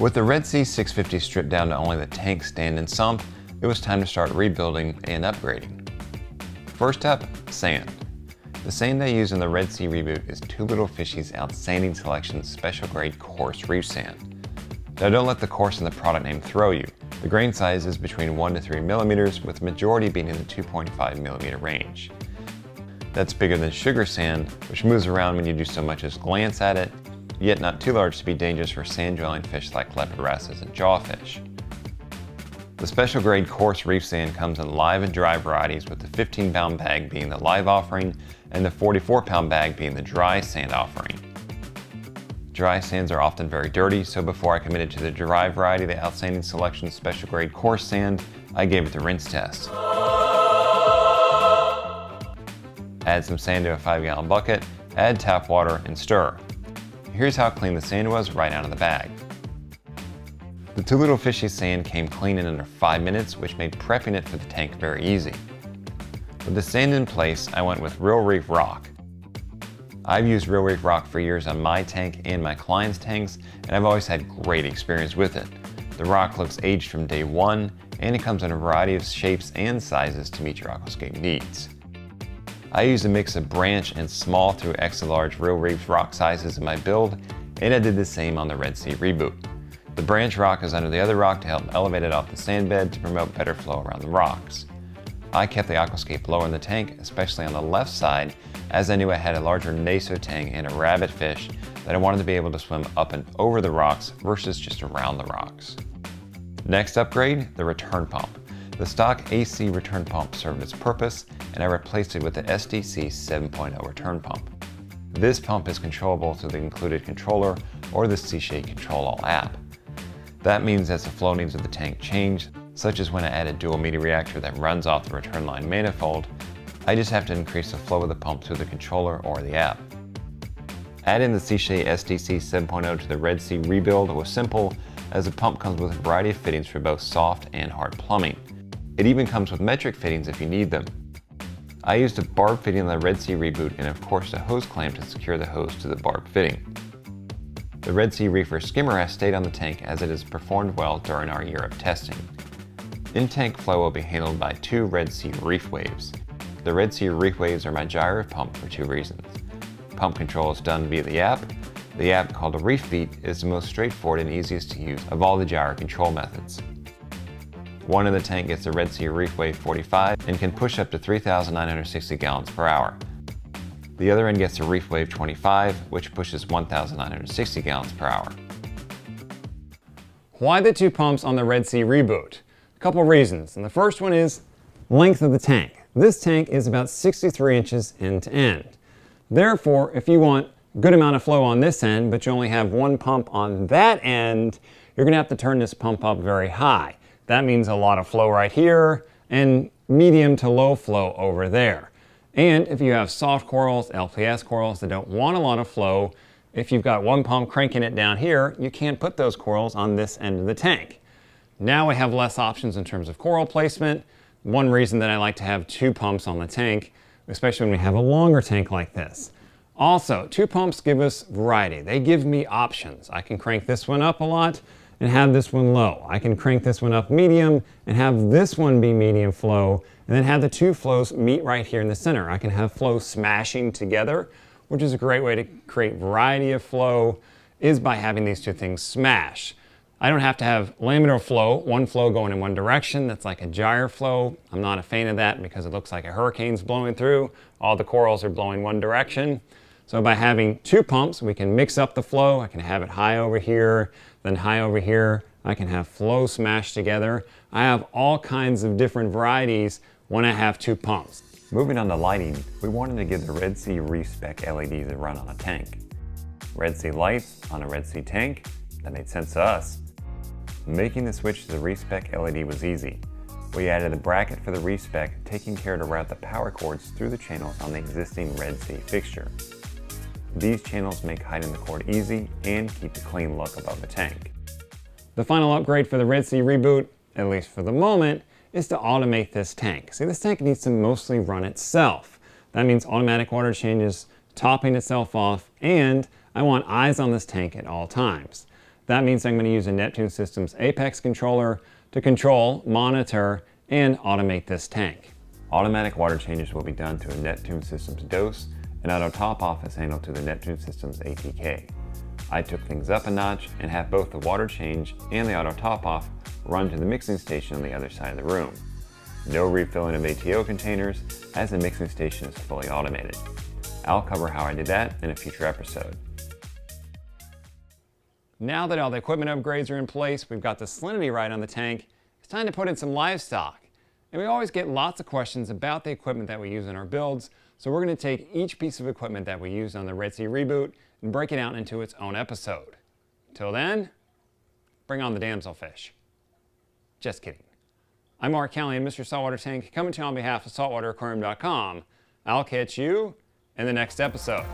With the Red Sea 650 stripped down to only the tank, stand, and sump, it was time to start rebuilding and upgrading. First up, sand. The sand I use in the Red Sea Reboot is Two Little Fishies Outstanding Selection Special Grade Coarse Reef Sand. Now don't let the coarse in the product name throw you. The grain size is between 1 to 3 millimeters, with the majority being in the 2.5 millimeter range. That's bigger than sugar sand, which moves around when you do so much as glance at it, yet not too large to be dangerous for sand-dwelling fish like leopard wrasses and jawfish. The special grade coarse reef sand comes in live and dry varieties with the 15 pound bag being the live offering and the 44 pound bag being the dry sand offering. Dry sands are often very dirty, so before I committed to the dry variety, the Outstanding Selection Special Grade Coarse Sand, I gave it the rinse test. Add some sand to a 5 gallon bucket, add tap water, and stir. Here's how clean the sand was right out of the bag. The Two Little Fishy sand came clean in under 5 minutes, which made prepping it for the tank very easy. With the sand in place, I went with Real Reef Rock. I've used Real Reef Rock for years on my tank and my clients' tanks, and I've always had great experience with it. The rock looks aged from day one, and it comes in a variety of shapes and sizes to meet your aquascape needs. I use a mix of branch and small through extra large Real Reef rock sizes in my build, and I did the same on the Red Sea Reboot. The branch rock is under the other rock to help elevate it off the sand bed to promote better flow around the rocks. I kept the aquascape lower in the tank, especially on the left side, as I knew I had a larger Naso tang and a rabbit fish that I wanted to be able to swim up and over the rocks versus just around the rocks. Next upgrade, the return pump. The stock AC return pump served its purpose and I replaced it with the SDC 7.0 return pump. This pump is controllable through the included controller or the Sicce Control All app. That means as the flow needs of the tank change, such as when I add a dual media reactor that runs off the return line manifold, I just have to increase the flow of the pump through the controller or the app. Adding the Sicce SDC 7.0 to the Red Sea rebuild was simple as the pump comes with a variety of fittings for both soft and hard plumbing. It even comes with metric fittings if you need them. I used a barb fitting on the Red Sea reboot and of course a hose clamp to secure the hose to the barb fitting. The Red Sea Reefer skimmer has stayed on the tank as it has performed well during our year of testing. In-tank flow will be handled by two Red Sea ReefWaves. The Red Sea ReefWaves are my gyre pump for two reasons. Pump control is done via the app. The app called ReefBeat is the most straightforward and easiest to use of all the gyre control methods. One in the tank gets a Red Sea ReefWave 45 and can push up to 3,960 gallons per hour. The other end gets a ReefWave 25, which pushes 1,960 gallons per hour. Why the two pumps on the Red Sea Reboot? A couple reasons, and the first one is length of the tank. This tank is about 63 inches end to end. Therefore, if you want good amount of flow on this end, but you only have one pump on that end, you're gonna have to turn this pump up very high. That means a lot of flow right here and medium to low flow over there. And if you have soft corals, LPS corals that don't want a lot of flow, if you've got one pump cranking it down here, you can't put those corals on this end of the tank. Now we have less options in terms of coral placement. One reason that I like to have two pumps on the tank, especially when we have a longer tank like this. Also, two pumps give us variety. They give me options. I can crank this one up a lot and have this one low. I can crank this one up medium and have this one be medium flow and then have the two flows meet right here in the center. I can have flow smashing together, which is a great way to create variety of flow, is by having these two things smash. I don't have to have laminar flow, one flow going in one direction. That's like a gyre flow. I'm not a fan of that because it looks like a hurricane's blowing through. All the corals are blowing one direction. So by having two pumps, we can mix up the flow. I can have it high over here, then high over here. I can have flow smashed together. I have all kinds of different varieties when I have two pumps. Moving on to lighting, we wanted to give the Red Sea Reef Spec LEDs a run on a tank. Red Sea lights on a Red Sea tank, that made sense to us. Making the switch to the Reef Spec LED was easy. We added a bracket for the Reef Spec, taking care to route the power cords through the channels on the existing Red Sea fixture. These channels make hiding the cord easy and keep a clean look above the tank. The final upgrade for the Red Sea Reboot, at least for the moment, is to automate this tank. See, this tank needs to mostly run itself. That means automatic water changes, topping itself off, and I want eyes on this tank at all times. That means I'm going to use a Neptune Systems Apex controller to control, monitor, and automate this tank. Automatic water changes will be done to a Neptune Systems DOS and auto top off is handled to the Neptune Systems ATK. I took things up a notch and have both the water change and the auto top off run to the mixing station on the other side of the room. No refilling of ATO containers as the mixing station is fully automated. I'll cover how I did that in a future episode. Now that all the equipment upgrades are in place, we've got the salinity right on the tank, it's time to put in some livestock. And we always get lots of questions about the equipment that we use in our builds, so we're going to take each piece of equipment that we use on the Red Sea Reboot and break it out into its own episode. Till then, bring on the damselfish. Just kidding. I'm Mark Kelly and Mr. Saltwater Tank, coming to you on behalf of saltwateraquarium.com. I'll catch you in the next episode.